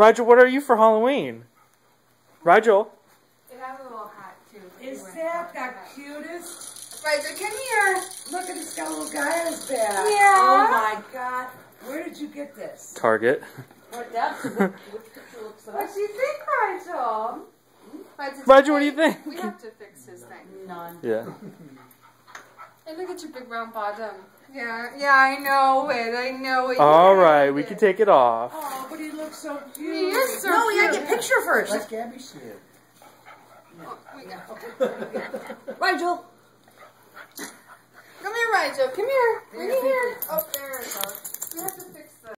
Rygel, what are you for Halloween? Rygel. It has a little hat too. Is that the cutest? Rygel, come here. Look at it's got little guy on his back. Yeah. Oh my god. Where did you get this? Target. What depth? Which picture looks the What best? do you think, Rygel? Hmm? Rygel, Rygel, what do you think? We have to fix his thing. None. Yeah. And look at your big round bottom. Yeah, yeah, I know it. I know it. All You right, did we it. can take it off. Oh, but he looks so He cute. is so no, we gotta get a picture first. Let Gabby see it. Oh, we got- Rygel. Come here, Rygel. Come here. Bring it here.